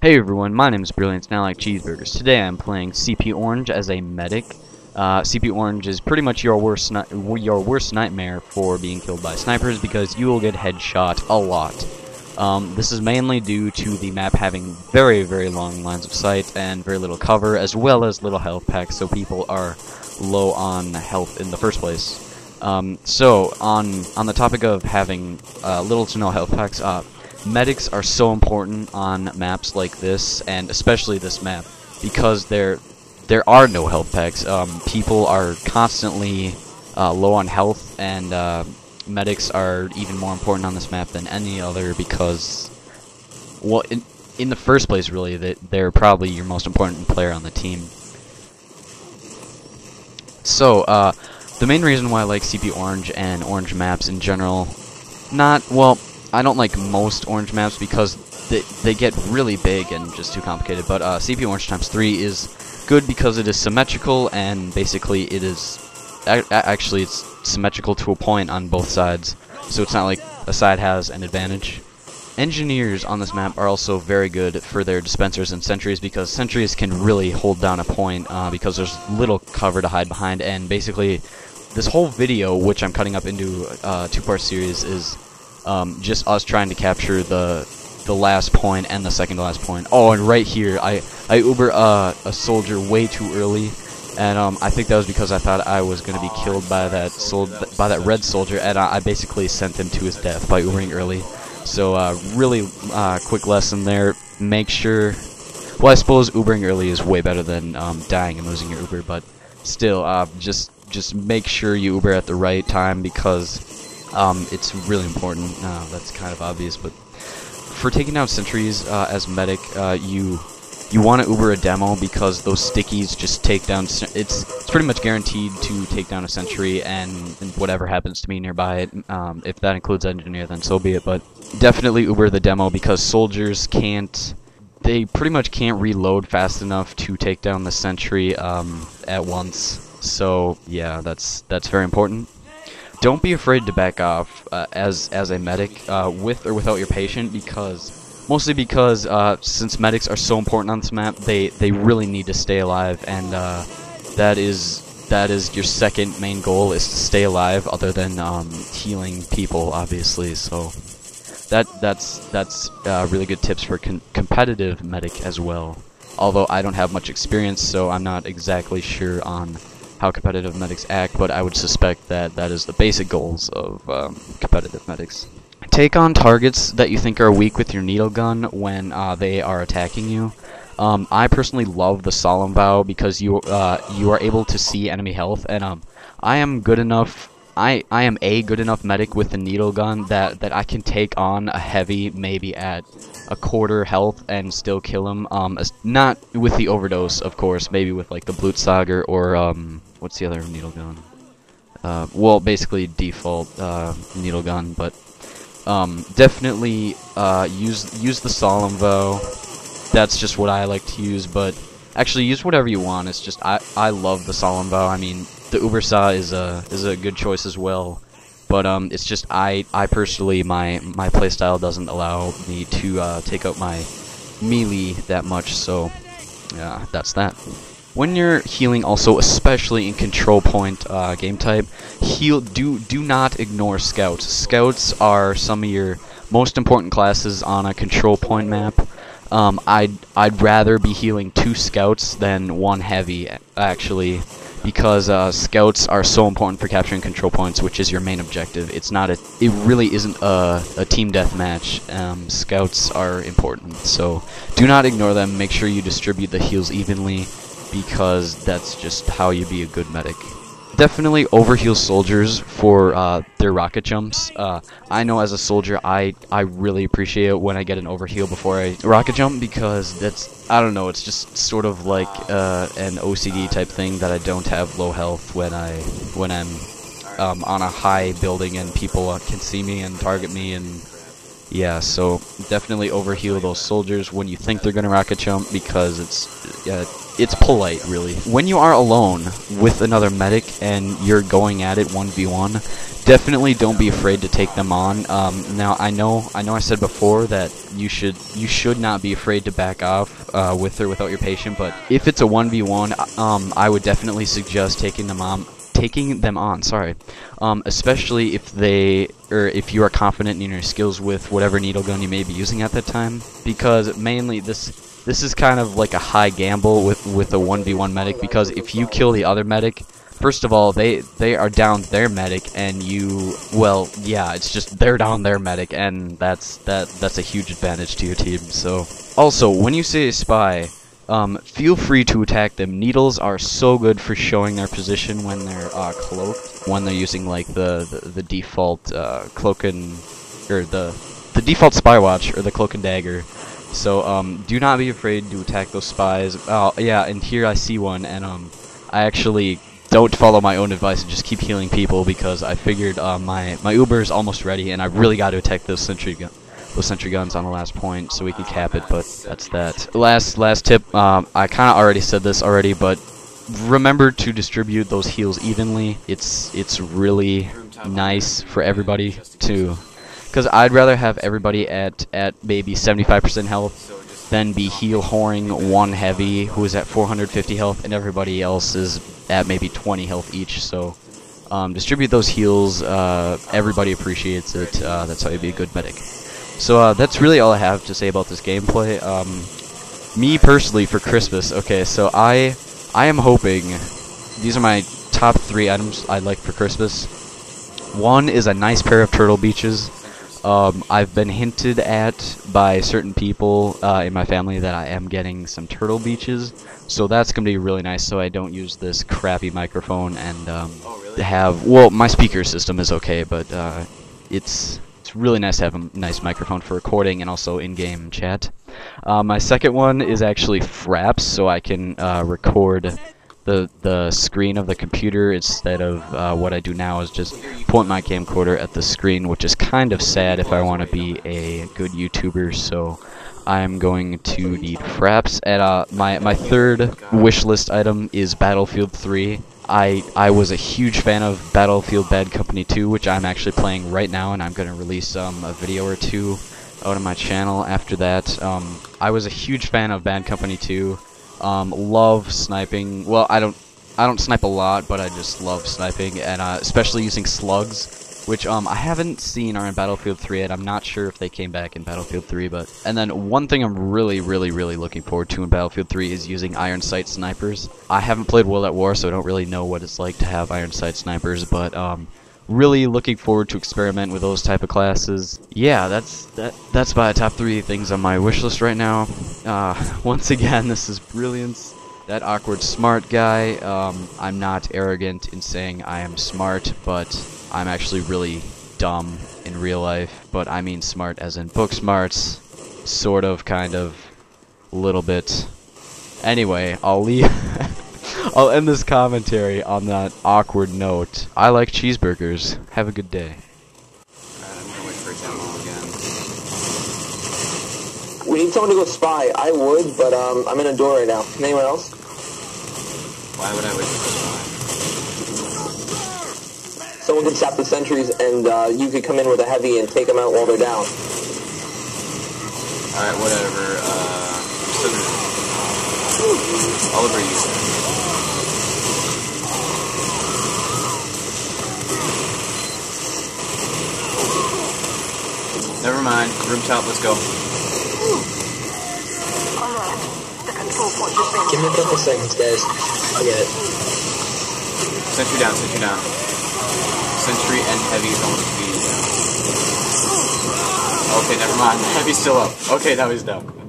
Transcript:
Hey everyone, my name is Brilliance, now I like cheeseburgers. Today I'm playing CP Orange as a medic. Uh, CP Orange is pretty much your worst your worst nightmare for being killed by snipers because you will get headshot a lot. Um, this is mainly due to the map having very, very long lines of sight and very little cover, as well as little health packs, so people are low on health in the first place. Um, so, on on the topic of having uh, little to no health packs, uh, medics are so important on maps like this, and especially this map, because there there are no health packs. Um, people are constantly uh, low on health, and uh, medics are even more important on this map than any other because, well, in, in the first place, really, that they're probably your most important player on the team. So, uh, the main reason why I like CP Orange and Orange maps in general, not, well, I don't like most orange maps because they, they get really big and just too complicated, but uh, CP Orange times 3 is good because it is symmetrical and basically it is, actually it's symmetrical to a point on both sides, so it's not like a side has an advantage. Engineers on this map are also very good for their dispensers and sentries because sentries can really hold down a point uh, because there's little cover to hide behind and basically this whole video, which I'm cutting up into a uh, two-part series, is um, just us trying to capture the the last point and the second to last point. Oh, and right here, I I Uber uh, a soldier way too early, and um, I think that was because I thought I was gonna be killed by that sol by that red soldier, and I, I basically sent him to his death by Ubering early. So uh, really uh, quick lesson there. Make sure. Well, I suppose Ubering early is way better than um, dying and losing your Uber, but still, uh, just just make sure you Uber at the right time because um, it's really important. Uh, that's kind of obvious, but for taking down sentries uh, as medic, uh, you you want to Uber a demo because those stickies just take down. It's it's pretty much guaranteed to take down a sentry, and, and whatever happens to me nearby it. Um, if that includes engineer, then so be it. But definitely Uber the demo because soldiers can't. They pretty much can't reload fast enough to take down the sentry um, at once. So yeah, that's that's very important don't be afraid to back off uh, as as a medic uh, with or without your patient because mostly because uh, since medics are so important on this map they they really need to stay alive and uh, that is that is your second main goal is to stay alive other than um, healing people obviously. So that that's that's uh, really good tips for competitive medic as well. Although I don't have much experience so I'm not exactly sure on how competitive medics act, but I would suspect that that is the basic goals of um, competitive medics. Take on targets that you think are weak with your needle gun when uh, they are attacking you. Um, I personally love the Solemn Vow because you uh, you are able to see enemy health, and um, I am good enough. I I am a good enough medic with the needle gun that that I can take on a heavy maybe at a quarter health and still kill him. Um, not with the overdose, of course. Maybe with like the Blutsauger or um, what's the other needle gun? Uh, well, basically default uh, needle gun, but um, definitely uh, use use the Solemn Vow. That's just what I like to use, but actually use whatever you want. It's just I I love the Solemn Vow. I mean, the Ubersaw is a is a good choice as well, but um, it's just I I personally my my playstyle doesn't allow me to uh, take out my melee that much, so yeah, that's that. When you're healing, also especially in control point uh, game type, heal. Do do not ignore scouts. Scouts are some of your most important classes on a control point map. Um, I'd I'd rather be healing two scouts than one heavy actually, because uh, scouts are so important for capturing control points, which is your main objective. It's not a. It really isn't a, a team deathmatch. Um, scouts are important, so do not ignore them. Make sure you distribute the heals evenly because that's just how you be a good medic. Definitely overheal soldiers for uh, their rocket jumps. Uh, I know as a soldier, I, I really appreciate it when I get an overheal before I rocket jump because that's, I don't know, it's just sort of like uh, an OCD type thing that I don't have low health when, I, when I'm um, on a high building and people uh, can see me and target me and yeah, so definitely overheal those soldiers when you think they're gonna rocket jump because it's it's polite, really. When you are alone with another medic and you're going at it 1v1, definitely don't be afraid to take them on. Um, now, I know I know I said before that you should you should not be afraid to back off uh, with or without your patient, but if it's a 1v1, um, I would definitely suggest taking them on taking them on, sorry. Um, especially if they, or if you are confident in your skills with whatever needle gun you may be using at that time. Because mainly this, this is kind of like a high gamble with, with a 1v1 medic, because if you kill the other medic, first of all, they, they are down their medic, and you, well, yeah, it's just they're down their medic, and that's, that, that's a huge advantage to your team, so. Also, when you say a spy, um, feel free to attack them. Needles are so good for showing their position when they're uh, cloaked, when they're using like the the, the default uh, cloak and or the the default spy watch or the cloak and dagger. So um, do not be afraid to attack those spies. Oh yeah, and here I see one, and um, I actually don't follow my own advice and just keep healing people because I figured uh, my my Uber is almost ready, and I really got to attack those sentry gun those sentry guns on the last point so we can cap it, but that's that. Last last tip, um, I kind of already said this already, but remember to distribute those heals evenly. It's it's really nice for everybody to, because I'd rather have everybody at at maybe 75% health than be heal whoring one heavy who is at 450 health and everybody else is at maybe 20 health each. So. Um, distribute those heals. Uh, everybody appreciates it. Uh, that's how you be a good medic. So uh, that's really all I have to say about this gameplay. Um, me personally, for Christmas, okay, so I I am hoping these are my top three items I'd like for Christmas. One is a nice pair of turtle beaches. Um, I've been hinted at by certain people uh, in my family that I am getting some turtle beaches, so that's gonna be really nice. So I don't use this crappy microphone and um, oh, really? have well, my speaker system is okay, but uh, it's it's really nice to have a nice microphone for recording and also in-game chat. Uh, my second one is actually Fraps, so I can uh, record the the screen of the computer instead of uh, what I do now is just point my camcorder at the screen, which is kind of sad if I want to be a good YouTuber. So I'm going to need Fraps. And uh, my my third wish list item is Battlefield 3. I I was a huge fan of Battlefield Bad Company 2, which I'm actually playing right now, and I'm going to release um, a video or two out on my channel after that. Um, I was a huge fan of Bad Company 2. Um, love sniping. Well, I don't I don't snipe a lot, but I just love sniping, and uh, especially using slugs which um I haven't seen are in Battlefield 3 yet. I'm not sure if they came back in Battlefield 3, but and then one thing I'm really, really, really looking forward to in Battlefield 3 is using iron sight snipers. I haven't played World at War, so I don't really know what it's like to have iron sight snipers, but um really looking forward to experiment with those type of classes. Yeah, that's that that's my top three things on my wish list right now. Uh, once again, this is brilliance. That awkward smart guy. Um, I'm not arrogant in saying I am smart, but I'm actually really dumb in real life, but I mean smart as in book smarts, sort of, kind of, a little bit. Anyway, I'll leave. I'll end this commentary on that awkward note. I like cheeseburgers. Have a good day. We need someone to go spy. I would, but um, I'm in a door right now. Anyone else? Why would I wish for spy? Someone could stop the sentries and uh, you could come in with a heavy and take them out while they're down. Alright, whatever. Uh, Oliver, you Never mind. Room top, let's go. Give me a couple seconds, guys. I'll get it. Sentry down, sentry down. Sentry and Heavy is almost be. Okay, never mind. Heavy's still up. Okay, now he's down.